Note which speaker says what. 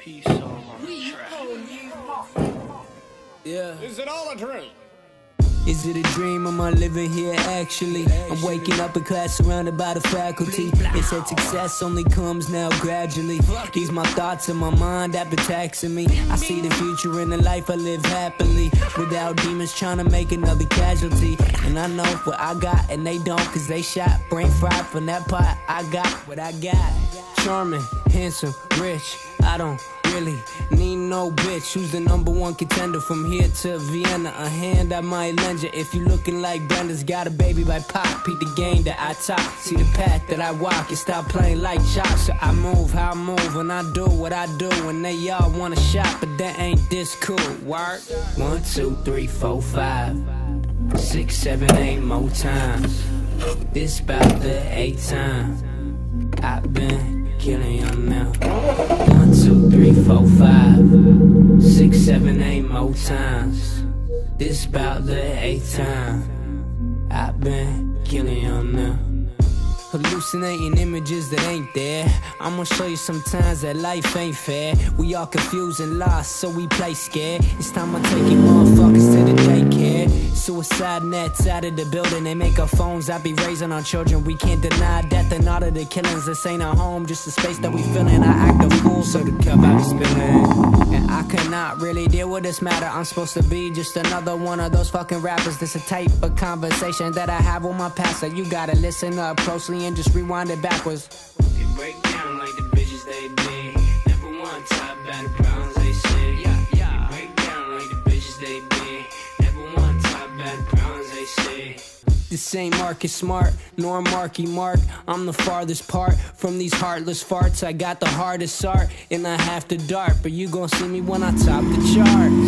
Speaker 1: Peace on my uh, track.
Speaker 2: Yeah.
Speaker 3: Is it all a dream?
Speaker 2: Is it a dream? Am I living here actually? I'm waking up in class surrounded by the faculty. They said success only comes now gradually. These my thoughts in my mind that been taxing me. I see the future in the life I live happily. Without demons trying to make another casualty. And I know what I got and they don't cause they shot. Brain fried from that pot. I got what I got. Charming, handsome, rich. I don't really need no bitch who's the number one contender from here to Vienna. A hand I might lend you if you looking like Brenda's got a baby by Pop. Beat the game that I top. See the path that I walk and stop playing like chalk. So I move how I move and I do what I do. And they all wanna shop, but that ain't this cool. Work. One, two, three, four, five, six, seven, eight more times. This about the eight time I've been killing you now. Four, oh five, six, seven, eight more times. This about the eighth time I've been killing you now. Hallucinating images that ain't there. I'm gonna show you sometimes that life ain't fair. We all confused and lost, so we play scared. It's time I take you motherfuckers. Suicide nets out of the building, they make our phones. I be raising our children. We can't deny death and all of the killings. This ain't a home, just a space that we feel in. I act a fool, so the cup I be spilling. And I cannot really deal with this matter. I'm supposed to be just another one of those fucking rappers. This a type of conversation that I have with my pastor. You gotta listen up closely and just rewind it backwards. They This ain't Marcus Smart, nor Marky Mark. I'm the farthest part from these heartless farts. I got the hardest art, and I have to dart. But you gon' see me when I top the charts.